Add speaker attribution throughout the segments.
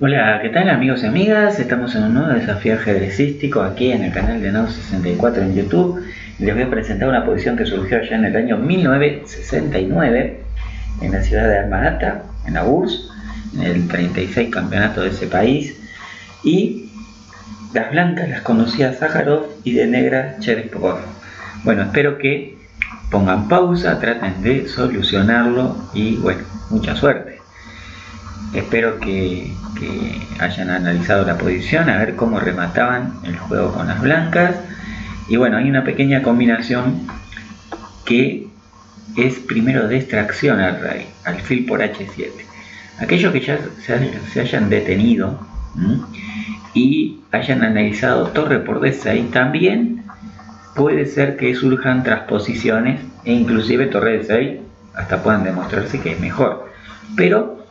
Speaker 1: Hola, ¿qué tal amigos y amigas? Estamos en un nuevo desafío ajedrecístico aquí en el canal de Nau64 en YouTube. Les voy a presentar una posición que surgió allá en el año 1969 en la ciudad de Alma-Ata, en la URSS, en el 36 campeonato de ese país. Y las blancas las conocía Sájarov y de negra Cherespokov. Bueno, espero que pongan pausa, traten de solucionarlo y bueno, mucha suerte. Espero que, hayan analizado la posición, a ver cómo remataban el juego con las blancas. Y bueno, hay una pequeña combinación que es primero de extracción al rey, alfil por h7. Aquellos que ya se, hayan detenido y hayan analizado torre por d6, también puede ser que surjan transposiciones e inclusive torre de 6 hasta puedan demostrarse que es mejor. Pero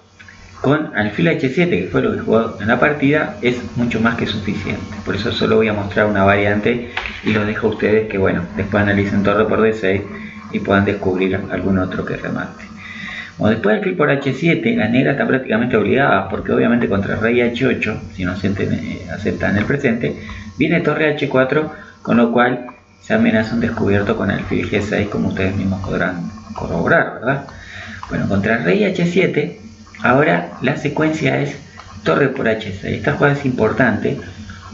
Speaker 1: con alfil h7, que fue lo que jugó en la partida, es mucho más que suficiente. Por eso solo voy a mostrar una variante y los dejo a ustedes que, bueno, después analicen torre por d6 y puedan descubrir algún otro que remate. Bueno, después del alfil por h7, la negra está prácticamente obligada, porque obviamente contra rey h8, si no eh, aceptan el presente, viene torre h4, con lo cual se amenaza un descubierto con alfil g6, como ustedes mismos podrán corroborar, ¿verdad? Bueno, contra rey h7, Ahora la secuencia es torre por h6. Esta jugada es importante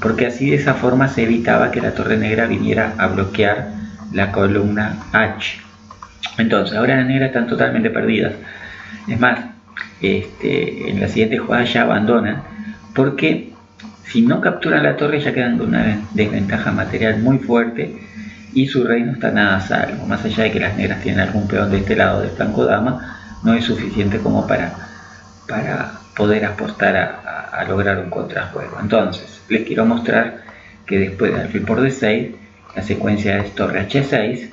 Speaker 1: porque así de esa forma se evitaba que la torre negra viniera a bloquear la columna H. Entonces, ahora las negras están totalmente perdidas. Es más, este, en la siguiente jugada ya abandonan porque si no capturan la torre ya quedan con una desventaja material muy fuerte y su rey no está nada salvo. Más allá de que las negras tienen algún peón de este lado del flanco dama, no es suficiente como para para poder apostar a, lograr un contrajuego. Entonces, les quiero mostrar que después de alfil por d6, la secuencia es torre h6,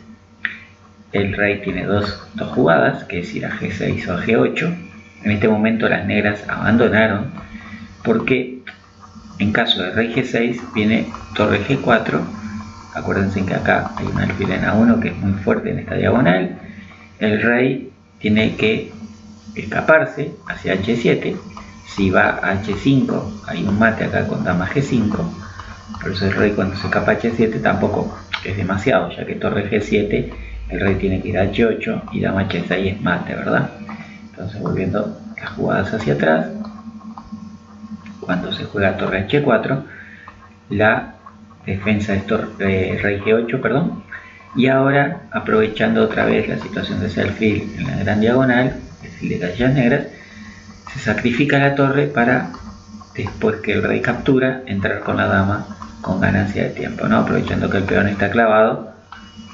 Speaker 1: el rey tiene dos, jugadas, que es ir a g6 o a g8. En este momento las negras abandonaron porque en caso de rey g6 viene torre g4. Acuérdense que acá hay un alfil en a1 que es muy fuerte en esta diagonal. El rey tiene que escaparse hacia h7. Si va a h5, hay un mate acá con dama g5. Por eso el rey cuando se escapa a h7 tampoco es demasiado, ya que torre g7 el rey tiene que ir a h8 y dama h6 es mate, ¿verdad? Entonces volviendo las jugadas hacia atrás, cuando se juega torre h4, la defensa es torre, rey g8, perdón, y ahora aprovechando otra vez la situación de ese alfil en la gran diagonal, de gallas negras, se sacrifica la torre para, después que el rey captura, entrar con la dama con ganancia de tiempo, ¿no? aprovechando que el peón está clavado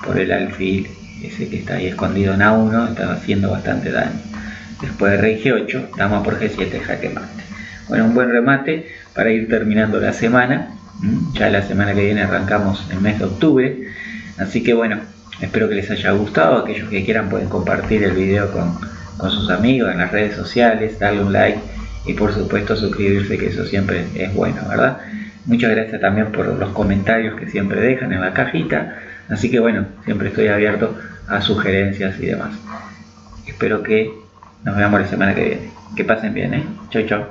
Speaker 1: por el alfil, ese que está ahí escondido en A1, está haciendo bastante daño. Después de rey G8, dama por G7, jaque mate. Bueno, un buen remate para ir terminando la semana. Ya la semana que viene arrancamos el mes de octubre. Así que bueno, espero que les haya gustado. Aquellos que quieran pueden compartir el video con, con sus amigos en las redes sociales, darle un like y por supuesto suscribirse, que eso siempre es bueno, ¿verdad? Muchas gracias también por los comentarios que siempre dejan en la cajita. Así que bueno, siempre estoy abierto a sugerencias y demás. Espero que nos veamos la semana que viene. Que pasen bien, ¿eh? Chau, chau.